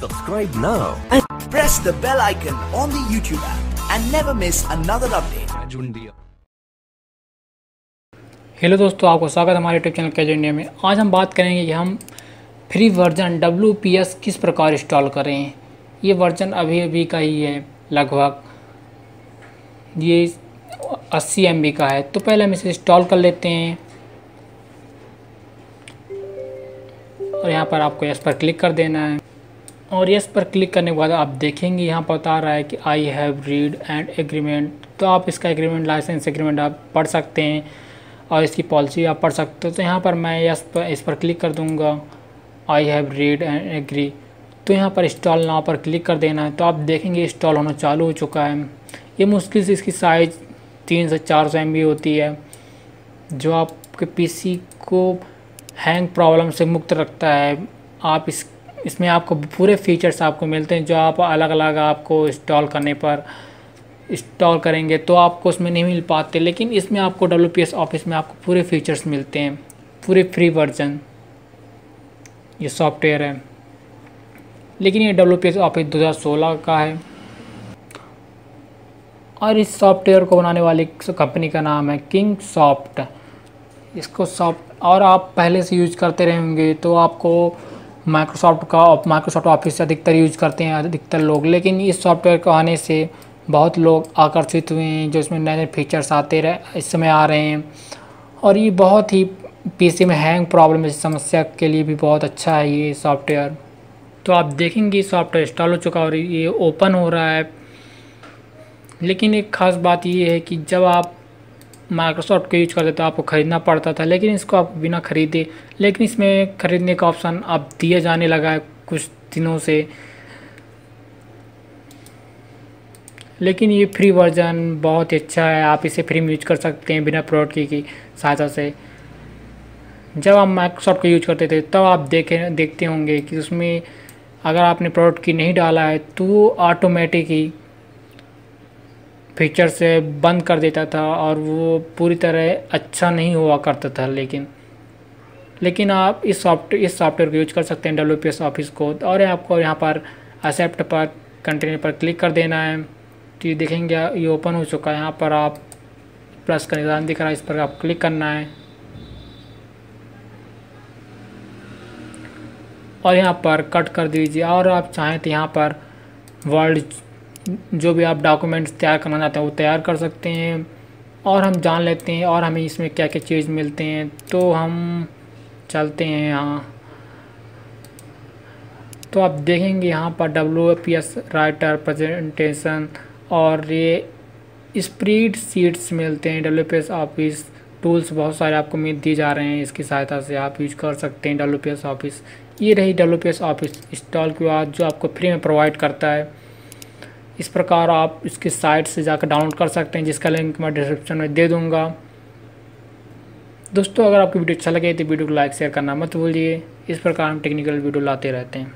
Subscribe now. And press the bell icon on the YouTube app and never miss another update. Hello दोस्तों, आपको स्वागत है हमारे YouTube channel कैज India में। आज हम बात करेंगे कि हम फ्री वर्जन डब्ल्यू किस प्रकार इंस्टॉल करें ये वर्जन अभी अभी का ही है, लगभग। ये 80 एम का है। तो पहले हम इसे इंस्टॉल कर लेते हैं। और यहाँ पर आपको इस पर क्लिक कर देना है। और यस पर क्लिक करने के बाद आप देखेंगे, यहाँ पर बता रहा है कि I have read and agreement तो आप इसका एग्रीमेंट लाइसेंस एग्रीमेंट आप पढ़ सकते हैं और इसकी पॉलिसी आप पढ़ सकते हो। तो यहाँ पर मैं यस पर, इस पर क्लिक कर दूँगा। I have read and agree तो यहाँ पर इंस्टॉल नाव पर क्लिक कर देना है। तो आप देखेंगे इंस्टॉल होना चालू हो चुका है। ये मुश्किल से इसकी साइज़ तीन से चार सौ एम होती है, जो आपके पीसी को हैंग प्रॉब्लम से मुक्त रखता है। आप इस इसमें आपको पूरे फीचर्स आपको मिलते हैं जो आप अलग अलग आपको इंस्टॉल करने पर इंस्टॉल करेंगे तो आपको उसमें नहीं मिल पाते। लेकिन इसमें आपको WPS ऑफ़िस में आपको पूरे फीचर्स मिलते हैं। पूरे फ्री वर्जन ये सॉफ्टवेयर है। लेकिन ये डब्ल्यू ऑफ़िस 2016 का है। और इस सॉफ्टवेयर को बनाने वाली कंपनी का नाम है किंग सॉफ्ट इसको सॉफ्ट और आप पहले से यूज़ करते रहेंगे तो आपको माइक्रोसॉफ्ट का माइक्रोसॉफ्ट ऑफ़िस अधिकतर यूज़ करते हैं, अधिकतर लोग। लेकिन इस सॉफ्टवेयर को आने से बहुत लोग आकर्षित हुए हैं, जो इसमें नए नए फीचर्स आते रहे, इस समय आ रहे हैं। और ये बहुत ही पीसी में हैंग प्रॉब्लम इस समस्या के लिए भी बहुत अच्छा है ये सॉफ्टवेयर तो आप देखेंगे सॉफ्टवेयर इंस्टॉल हो चुका और ये ओपन हो रहा है। लेकिन एक ख़ास बात ये है कि जब आप माइक्रोसॉफ्ट का यूज़ करते तो आपको ख़रीदना पड़ता था, लेकिन इसको आप बिना ख़रीदे, लेकिन इसमें ख़रीदने का ऑप्शन अब दिया जाने लगा है कुछ दिनों से। लेकिन ये फ्री वर्जन बहुत ही अच्छा है, आप इसे फ्री में यूज़ कर सकते हैं बिना प्रोडक्ट की की सहायता से। जब आप माइक्रोसॉफ्ट का यूज़ करते थे, तब तो आप देखे, देखते होंगे कि उसमें अगर आपने प्रोडक्ट की नहीं डाला है तो वो ऑटोमेटिक ही फीचर से बंद कर देता था और वो पूरी तरह अच्छा नहीं हुआ करता था लेकिन लेकिन आप इस सॉफ्ट इस सॉफ्टवेयर को यूज़ कर सकते हैं डब्ल्यू ऑफ़िस को। और आपको यहाँ पर एक्सेप्ट पर कंटिन्यू पर क्लिक कर देना है। तो ये देखेंगे, ये ओपन हो चुका है। यहाँ पर आप प्लस का निशान दिख रहा है, इस पर आप क्लिक करना है। और यहाँ पर कट कर दीजिए। और आप चाहें तो यहाँ पर वर्ड जो भी आप डॉक्यूमेंट्स तैयार करना चाहते हैं, वो तैयार कर सकते हैं और हम जान लेते हैं और हमें इसमें क्या क्या चीज़ मिलते हैं। तो हम चलते हैं यहाँ। तो आप देखेंगे यहाँ पर W P S writer presentation और ये स्प्रीड सीट्स मिलते हैं W P S office tools बहुत सारे आपको दिए जा रहे हैं इसकी सहायता से आप यूज़ कर सकते हैं डब्ल्यू पी एस ऑफ़िस ये रही W P S office install के बाद जो आपको फ्री में प्रोवाइड करता है। इस प्रकार आप इसकी साइट से जाकर डाउनलोड कर सकते हैं, जिसका लिंक मैं डिस्क्रिप्शन में दे दूँगा। दोस्तों, अगर आपकी वीडियो अच्छा लगे तो वीडियो को लाइक शेयर करना मत भूलिए। इस प्रकार हम टेक्निकल वीडियो लाते रहते हैं।